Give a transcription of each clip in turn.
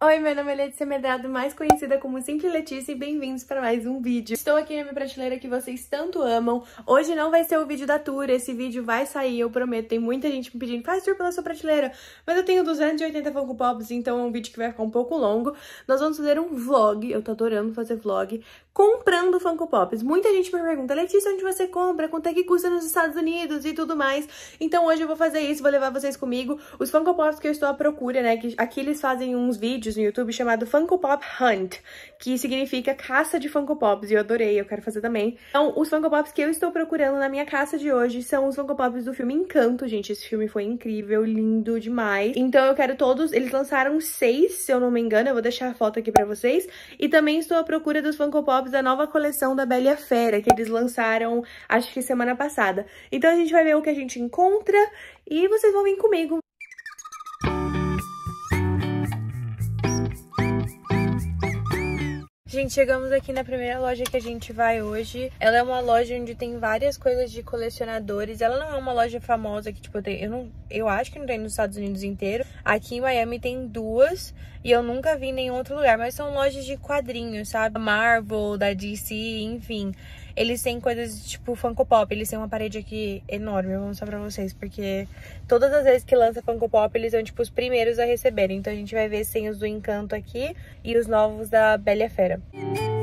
Oi, meu nome é Letícia Medrado, mais conhecida como Simples Letícia, e bem-vindos para mais um vídeo. Estou aqui na minha prateleira que vocês tanto amam. Hoje não vai ser o vídeo da tour, esse vídeo vai sair, eu prometo. Tem muita gente me pedindo, faz tour pela sua prateleira, mas eu tenho 280 Funko Pops, então é um vídeo que vai ficar um pouco longo. Nós vamos fazer um vlog, eu tô adorando fazer vlog, comprando Funko Pops. Muita gente me pergunta, Letícia, onde você compra? Quanto é que custa nos Estados Unidos e tudo mais? Então hoje eu vou fazer isso, vou levar vocês comigo. Os Funko Pops que eu estou à procura, né, que aqui eles fazem uns vídeos vídeos no YouTube chamado Funko Pop Hunt, que significa caça de Funko Pops, e eu adorei, eu quero fazer também. Então, os Funko Pops que eu estou procurando na minha caça de hoje são os Funko Pops do filme Encanto, gente, esse filme foi incrível, lindo demais. Então eu quero todos, eles lançaram seis, se eu não me engano, eu vou deixar a foto aqui pra vocês, e também estou à procura dos Funko Pops da nova coleção da Bela Fera, que eles lançaram, acho que semana passada. Então a gente vai ver o que a gente encontra, e vocês vão vir comigo. Gente, chegamos aqui na primeira loja que a gente vai hoje. Ela é uma loja onde tem várias coisas de colecionadores. Ela não é uma loja famosa que, tipo, eu, não, eu acho que não tem nos Estados Unidos inteiro. Aqui em Miami tem duas e eu nunca vi em nenhum outro lugar. Mas são lojas de quadrinhos, sabe? Marvel, da DC, enfim eles têm coisas tipo Funko Pop. Eles têm uma parede aqui enorme, eu vou mostrar pra vocês. Porque todas as vezes que lança Funko Pop, eles são tipo os primeiros a receberem. Então a gente vai ver sem os do Encanto aqui e os novos da Bela Fera. Música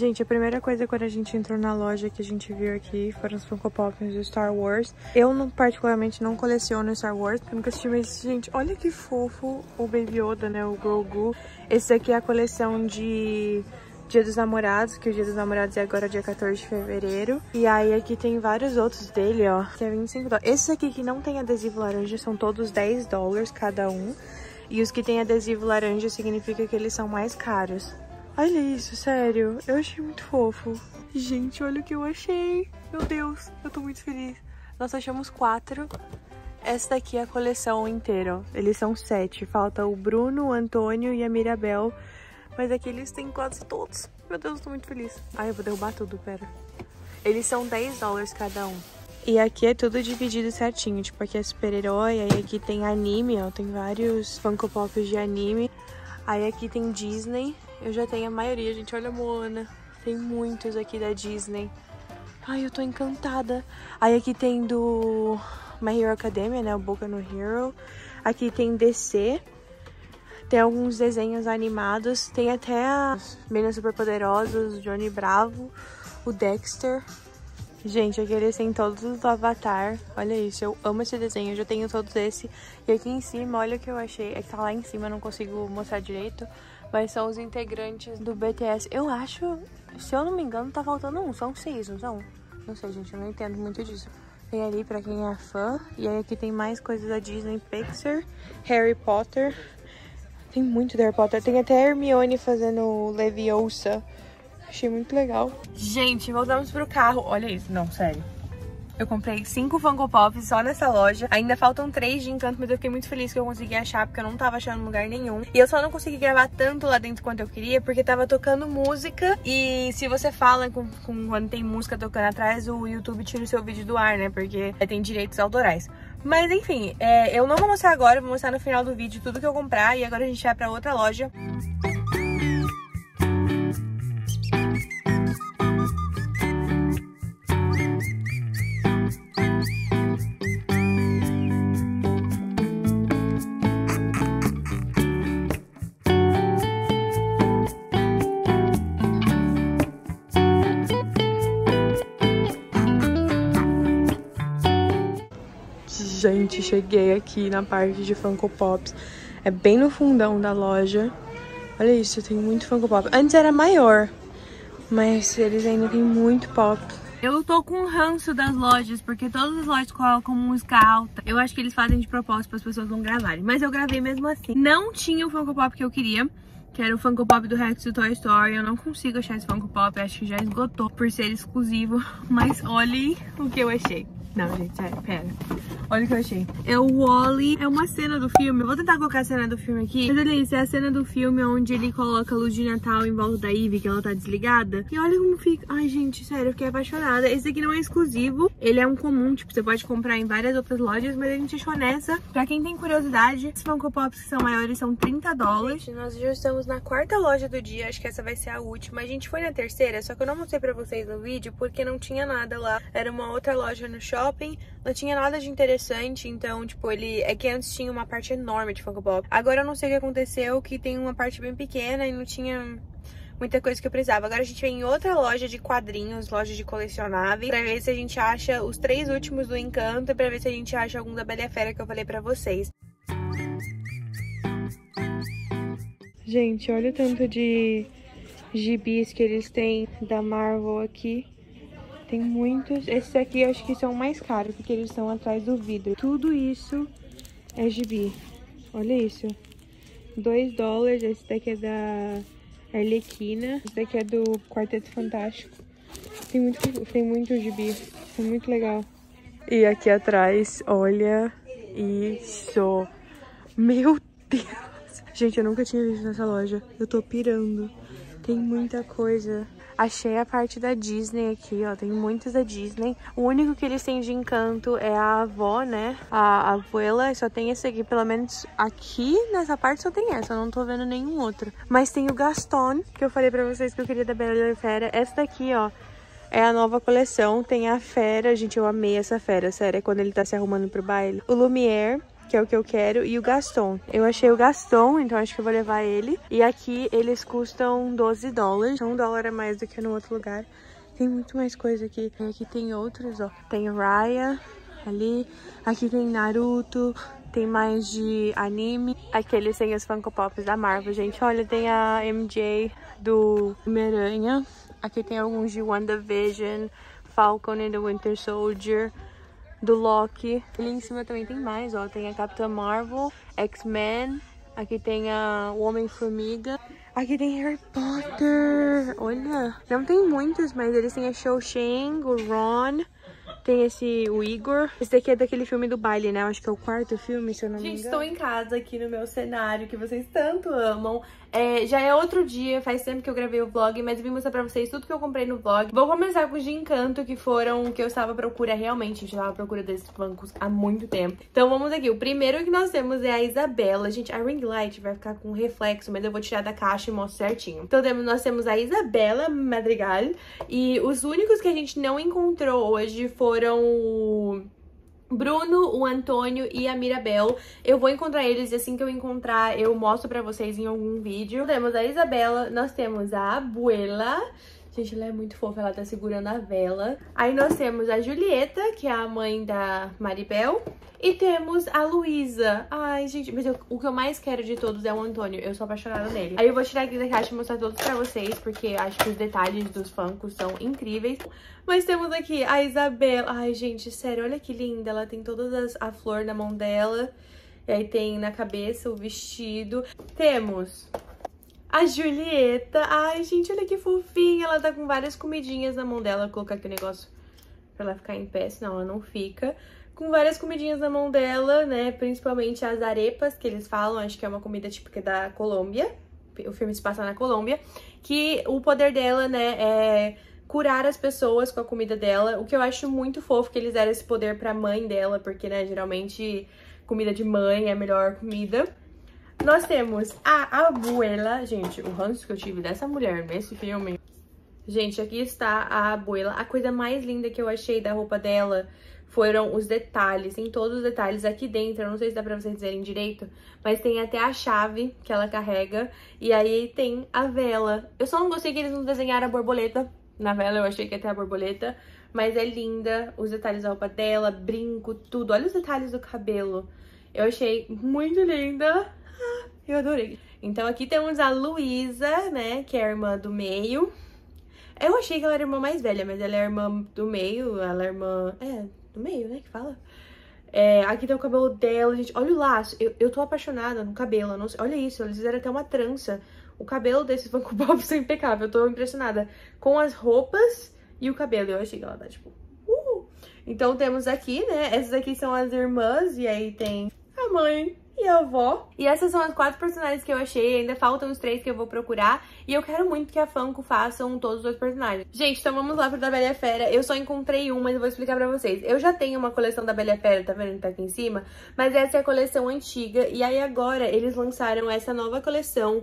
Gente, a primeira coisa quando a gente entrou na loja que a gente viu aqui foram os Funko Pops do Star Wars. Eu, não, particularmente, não coleciono Star Wars, porque nunca assisti, mas, gente, olha que fofo o Baby Yoda, né, o Grogu. Esse aqui é a coleção de Dia dos Namorados, que o Dia dos Namorados é agora dia 14 de fevereiro. E aí aqui tem vários outros dele, ó, que é 25 dólares. Esses aqui que não tem adesivo laranja são todos 10 dólares cada um. E os que tem adesivo laranja significa que eles são mais caros. Olha isso, sério. Eu achei muito fofo. Gente, olha o que eu achei. Meu Deus, eu tô muito feliz. Nós achamos quatro. Essa daqui é a coleção inteira. Eles são sete. Falta o Bruno, o Antônio e a Mirabel. Mas aqui eles têm quase todos. Meu Deus, eu tô muito feliz. Ai, eu vou derrubar tudo, pera. Eles são 10 dólares cada um. E aqui é tudo dividido certinho. Tipo, aqui é super-herói. Aí aqui tem anime, ó. Tem vários Funko Pops de anime. Aí aqui tem Disney. Eu já tenho a maioria, gente. Olha a Moana. Tem muitos aqui da Disney. Ai, eu tô encantada. Aí aqui tem do My Hero Academia, né? O Boca no Hero. Aqui tem DC. Tem alguns desenhos animados. Tem até as Meninas Superpoderosas, Johnny Bravo, o Dexter. Gente, aqui eles têm todos os do Avatar. Olha isso, eu amo esse desenho. Eu já tenho todos esse. E aqui em cima, olha o que eu achei. É que tá lá em cima, eu não consigo mostrar direito mas são os integrantes do BTS. Eu acho, se eu não me engano, tá faltando um. São seis, não são? Não sei, gente, eu não entendo muito disso. Tem ali pra quem é fã. E aí aqui tem mais coisas da Disney Pixar, Harry Potter. Tem muito Harry Potter. Tem até Hermione fazendo Leviosa. Achei muito legal. Gente, voltamos pro carro. Olha isso. Não, sério. Eu comprei cinco Funko Pops só nessa loja. Ainda faltam três de encanto, mas eu fiquei muito feliz que eu consegui achar, porque eu não tava achando lugar nenhum. E eu só não consegui gravar tanto lá dentro quanto eu queria, porque tava tocando música. E se você fala com, com quando tem música tocando atrás, o YouTube tira o seu vídeo do ar, né? Porque tem direitos autorais. Mas enfim, é, eu não vou mostrar agora, vou mostrar no final do vídeo tudo que eu comprar. E agora a gente vai pra outra loja. Música Gente, cheguei aqui na parte de Funko Pops. É bem no fundão da loja. Olha isso, tem muito Funko Pop. Antes era maior, mas eles ainda têm muito pop. Eu tô com ranço das lojas, porque todas as lojas colocam música alta. Eu acho que eles fazem de propósito para as pessoas não gravarem. Mas eu gravei mesmo assim. Não tinha o Funko Pop que eu queria. que era o Funko Pop do Rex do Toy Story. Eu não consigo achar esse Funko Pop, acho que já esgotou por ser exclusivo. Mas olhem o que eu achei. Não, gente, sério, pera. Olha o que eu achei. É o Wally, é uma cena do filme. Eu vou tentar colocar a cena do filme aqui. Mas olha isso, é a cena do filme onde ele coloca a luz de Natal em volta da Ivy, que ela tá desligada. E olha como fica. Ai, gente, sério, eu fiquei apaixonada. Esse aqui não é exclusivo, ele é um comum, tipo, você pode comprar em várias outras lojas, mas a gente achou nessa. Pra quem tem curiosidade, os Funko Pops que são maiores são 30 dólares. Gente, nós já estamos na quarta loja do dia, acho que essa vai ser a última. A gente foi na terceira, só que eu não mostrei pra vocês no vídeo porque não tinha nada lá. Era uma outra loja no shopping, não tinha nada de interessante, então, tipo, ele... É que antes tinha uma parte enorme de Funko Pop. Agora eu não sei o que aconteceu, que tem uma parte bem pequena e não tinha muita coisa que eu precisava. Agora a gente vem em outra loja de quadrinhos, loja de colecionáveis, pra ver se a gente acha os três últimos do Encanto e pra ver se a gente acha algum da Bela Fera que eu falei pra vocês. Gente, olha o tanto de gibis que eles têm da Marvel aqui. Tem muitos. Esses aqui acho que são mais caros, porque eles estão atrás do vidro. Tudo isso é gibi. Olha isso. 2 dólares. Esse daqui é da Arlequina. Esse daqui é do Quarteto Fantástico. Tem muito, tem muito gibi. É muito legal. E aqui atrás, olha isso. Meu Deus. Gente, eu nunca tinha visto nessa loja. Eu tô pirando. Tem muita coisa. Achei a parte da Disney aqui, ó. Tem muitas da Disney. O único que eles têm de encanto é a avó, né? A abuela. Só tem esse aqui, pelo menos aqui nessa parte só tem essa. Eu não tô vendo nenhum outro. Mas tem o Gaston, que eu falei pra vocês que eu queria da Bela e Fera. Essa daqui, ó. É a nova coleção, tem a Fera, gente, eu amei essa Fera, sério, é quando ele tá se arrumando pro baile. O Lumière, que é o que eu quero, e o Gaston. Eu achei o Gaston, então acho que eu vou levar ele. E aqui eles custam 12 dólares, um dólar a mais do que no outro lugar. Tem muito mais coisa aqui. Aqui tem outros, ó. Tem Raya ali. Aqui tem Naruto. Tem mais de anime. Aqui eles têm os Funko Pops da Marvel, gente. Olha, tem a MJ do Homem-Aranha. Aqui tem alguns de WandaVision, Falcon and the Winter Soldier do Loki. Ali em cima também tem mais, ó. Tem a Capitã Marvel, X-Men. Aqui tem a Homem-Formiga. Aqui tem Harry Potter. Olha, não tem muitos, mas eles têm a Shang, o Ron. Tem esse, o Igor. Esse daqui é daquele filme do baile, né? Acho que é o quarto filme, se eu não me engano. Gente, estou em casa aqui no meu cenário, que vocês tanto amam. É, já é outro dia, faz tempo que eu gravei o vlog, mas eu vim mostrar pra vocês tudo que eu comprei no vlog. Vou começar com os de encanto, que foram o que eu estava à procura realmente. gente estava à procura desses bancos há muito tempo. Então vamos aqui. O primeiro que nós temos é a Isabela. Gente, a ring light vai ficar com reflexo, mas eu vou tirar da caixa e mostro certinho. Então nós temos a Isabela Madrigal. E os únicos que a gente não encontrou hoje foram Bruno, o Antônio e a Mirabel. Eu vou encontrar eles e assim que eu encontrar eu mostro pra vocês em algum vídeo. Temos a Isabela, nós temos a Abuela. Gente, ela é muito fofa, ela tá segurando a vela. Aí nós temos a Julieta, que é a mãe da Maribel. E temos a Luísa. Ai, gente, mas eu, o que eu mais quero de todos é o Antônio. Eu sou apaixonada nele. Aí eu vou tirar aqui da caixa e mostrar todos pra vocês, porque acho que os detalhes dos funkos são incríveis. Mas temos aqui a Isabela. Ai, gente, sério, olha que linda. Ela tem todas a flor na mão dela. E aí tem na cabeça o vestido. Temos a Julieta. Ai, gente, olha que fofinha. Ela tá com várias comidinhas na mão dela. Vou colocar aqui o negócio pra ela ficar em pé, senão ela não fica com várias comidinhas na mão dela, né? Principalmente as arepas, que eles falam, acho que é uma comida típica da Colômbia. O filme se passa na Colômbia. Que o poder dela, né, é curar as pessoas com a comida dela. O que eu acho muito fofo que eles deram esse poder pra mãe dela, porque, né, geralmente comida de mãe é a melhor comida. Nós temos a abuela. Gente, o ranço que eu tive dessa mulher nesse filme. Gente, aqui está a abuela. A coisa mais linda que eu achei da roupa dela foram os detalhes, em todos os detalhes aqui dentro, eu não sei se dá pra vocês dizerem direito, mas tem até a chave que ela carrega, e aí tem a vela. Eu só não gostei que eles não desenharam a borboleta na vela, eu achei que ia ter a borboleta, mas é linda, os detalhes da roupa dela, brinco, tudo. Olha os detalhes do cabelo. Eu achei muito linda, eu adorei. Então aqui temos a Luísa, né, que é a irmã do meio. Eu achei que ela era a irmã mais velha, mas ela é a irmã do meio, ela é irmã... É, do meio, né, que fala. É, aqui tem o cabelo dela, gente. Olha o laço. Eu, eu tô apaixonada no cabelo. Não sei, olha isso, eles fizeram até uma trança. o cabelo desse Funko Pop é impecável. Eu tô impressionada com as roupas e o cabelo. Eu achei que ela tá, tipo... Uh! Então temos aqui, né? Essas aqui são as irmãs e aí tem a mãe e a avó. E essas são as quatro personagens que eu achei, ainda faltam os três que eu vou procurar. E eu quero muito que a Funko façam todos os dois personagens. Gente, então vamos lá pro da Bela Fera. Eu só encontrei um, mas eu vou explicar pra vocês. Eu já tenho uma coleção da Bela Fera, tá vendo que tá aqui em cima? Mas essa é a coleção antiga. E aí agora eles lançaram essa nova coleção.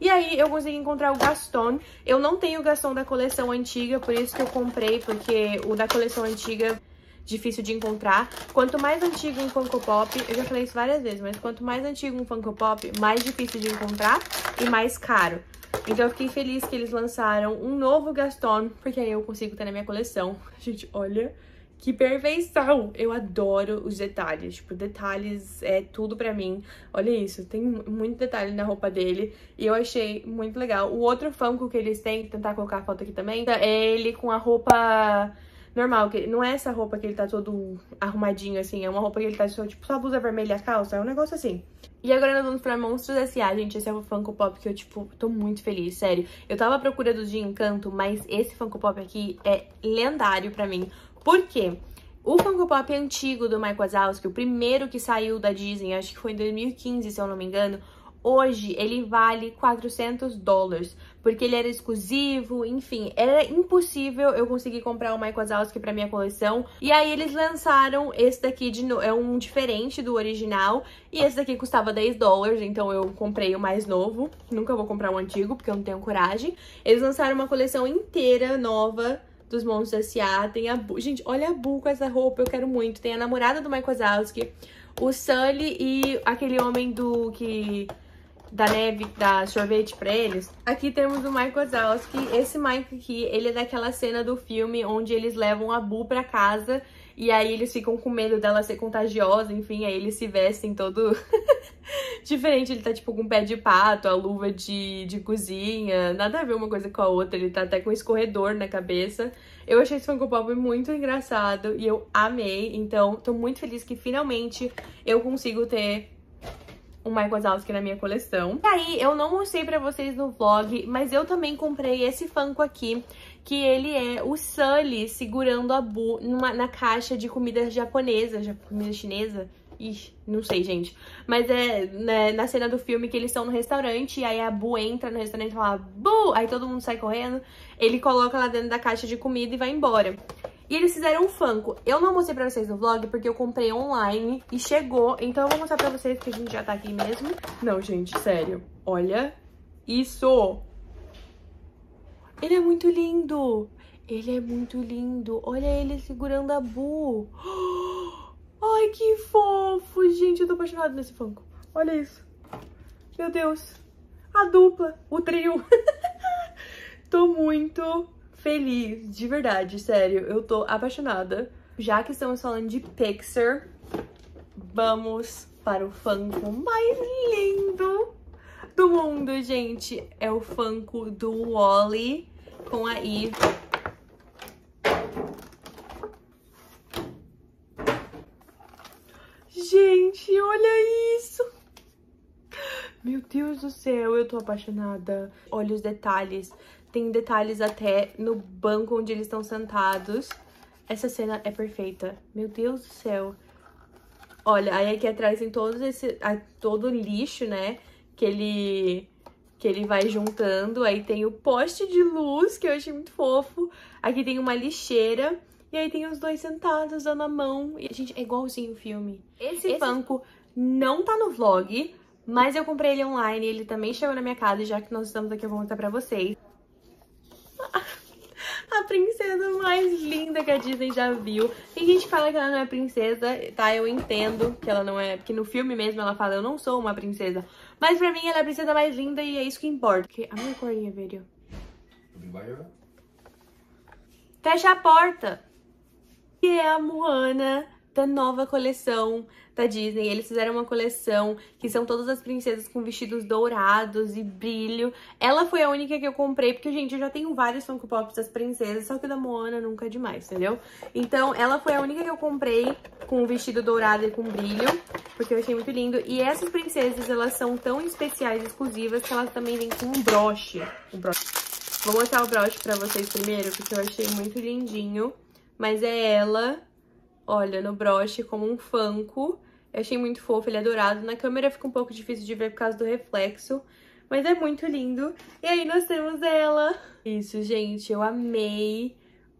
E aí eu consegui encontrar o Gaston. Eu não tenho o Gaston da coleção antiga, por isso que eu comprei, porque o da coleção antiga difícil de encontrar. Quanto mais antigo um Funko Pop, eu já falei isso várias vezes, mas quanto mais antigo um Funko Pop, mais difícil de encontrar e mais caro. Então eu fiquei feliz que eles lançaram um novo Gaston, porque aí eu consigo ter na minha coleção. Gente, olha que perfeição! Eu adoro os detalhes, tipo, detalhes é tudo pra mim. Olha isso, tem muito detalhe na roupa dele e eu achei muito legal. O outro Funko que eles têm, tentar colocar a foto aqui também, é ele com a roupa normal, que não é essa roupa que ele tá todo arrumadinho, assim, é uma roupa que ele tá só, tipo, só blusa vermelha e a calça, é um negócio assim. E agora nós vamos pra Monstros S.A., gente, esse é o Funko Pop que eu, tipo, tô muito feliz, sério. Eu tava à procura do de Encanto, mas esse Funko Pop aqui é lendário pra mim. Por quê? O Funko Pop antigo do Mike Wazowski, o primeiro que saiu da Disney, acho que foi em 2015, se eu não me engano, Hoje ele vale 400 dólares, porque ele era exclusivo, enfim, era impossível eu conseguir comprar o Mike Wazowski pra minha coleção. E aí eles lançaram esse daqui, de no... é um diferente do original, e esse daqui custava 10 dólares, então eu comprei o mais novo. Nunca vou comprar o antigo, porque eu não tenho coragem. Eles lançaram uma coleção inteira nova dos Monstros S.A. Tem a Bu... Gente, olha a Bu com essa roupa, eu quero muito. Tem a namorada do Mike Wazowski, o Sully e aquele homem do que da neve, da sorvete pra eles. Aqui temos o Mike Wazowski. Esse Mike aqui, ele é daquela cena do filme onde eles levam a Bu pra casa e aí eles ficam com medo dela ser contagiosa, enfim, aí eles se vestem todo diferente. Ele tá tipo com pé de pato, a luva de, de cozinha, nada a ver uma coisa com a outra. Ele tá até com escorredor na cabeça. Eu achei esse Funko Pop muito engraçado e eu amei, então tô muito feliz que finalmente eu consigo ter um Mike Wazowski na minha coleção. E aí, eu não mostrei pra vocês no vlog, mas eu também comprei esse Funko aqui, que ele é o Sully segurando a Bu numa, na caixa de comida japonesa, comida chinesa. Ixi, não sei, gente. Mas é né, na cena do filme que eles estão no restaurante e aí a Bu entra no restaurante e fala Bu! Aí todo mundo sai correndo. Ele coloca lá dentro da caixa de comida e vai embora. E eles fizeram um Funko. Eu não mostrei pra vocês no vlog porque eu comprei online e chegou. Então eu vou mostrar pra vocês que a gente já tá aqui mesmo. Não, gente, sério. Olha isso. Ele é muito lindo. Ele é muito lindo. Olha ele segurando a Bu. Ai, que fofo. Gente, eu tô apaixonada nesse Funko. Olha isso. Meu Deus. A dupla. O trio. tô muito feliz, de verdade, sério. Eu tô apaixonada. Já que estamos falando de Pixar, vamos para o Funko mais lindo do mundo, gente. É o Funko do Wally com a Eve. Gente, olha isso! Meu Deus do céu, eu tô apaixonada. Olha os detalhes tem detalhes até no banco onde eles estão sentados. Essa cena é perfeita. Meu Deus do céu. Olha, aí aqui atrás tem todos esse, todo o lixo, né? Que ele, que ele vai juntando. Aí tem o poste de luz, que eu achei muito fofo. Aqui tem uma lixeira. E aí tem os dois sentados, dando a mão. E, gente, é igualzinho o filme. Esse, Esse Funko não tá no vlog, mas eu comprei ele online. Ele também chegou na minha casa. E já que nós estamos aqui, eu vou mostrar pra vocês a princesa mais linda que a Disney já viu. Tem gente que fala que ela não é princesa, tá? Eu entendo que ela não é... Porque no filme mesmo ela fala, eu não sou uma princesa. Mas pra mim ela é a princesa mais linda e é isso que importa. Porque a minha corinha, velho. Fecha a porta! E é a Moana da nova coleção da Disney. Eles fizeram uma coleção que são todas as princesas com vestidos dourados e brilho. Ela foi a única que eu comprei, porque, gente, eu já tenho vários Funko Pops das princesas, só que o da Moana nunca é demais, entendeu? Então, ela foi a única que eu comprei com o vestido dourado e com brilho, porque eu achei muito lindo. E essas princesas, elas são tão especiais, exclusivas, que elas também vêm com um broche. Um broche. Vou mostrar o broche pra vocês primeiro, porque eu achei muito lindinho. Mas é ela olha, no broche como um Funko. Eu achei muito fofo, ele é dourado. Na câmera fica um pouco difícil de ver por causa do reflexo, mas é muito lindo. E aí nós temos ela. Isso, gente, eu amei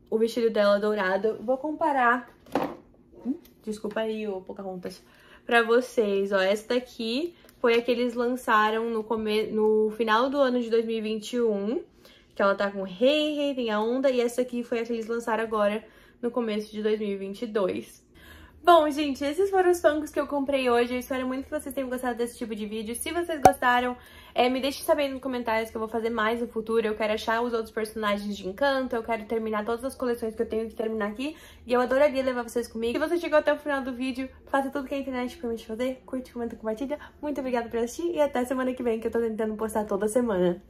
o vestido dela dourado. Vou comparar... Hum, desculpa aí, ô Pocahontas. Pra vocês, ó, essa daqui foi a que eles lançaram no, come... no final do ano de 2021. Que ela tá com Rei, Rei, tem a onda. E essa aqui foi a que eles lançaram agora no começo de 2022. Bom, gente, esses foram os funkos que eu comprei hoje. Eu espero muito que vocês tenham gostado desse tipo de vídeo. Se vocês gostaram, é, me deixe saber nos comentários que eu vou fazer mais no futuro. Eu quero achar os outros personagens de Encanto, eu quero terminar todas as coleções que eu tenho que terminar aqui. E eu adoraria levar vocês comigo. Se você chegou até o final do vídeo, faça tudo que a internet permite fazer. Curte, comenta, compartilha. Muito obrigada por assistir e até semana que vem, que eu tô tentando postar toda semana.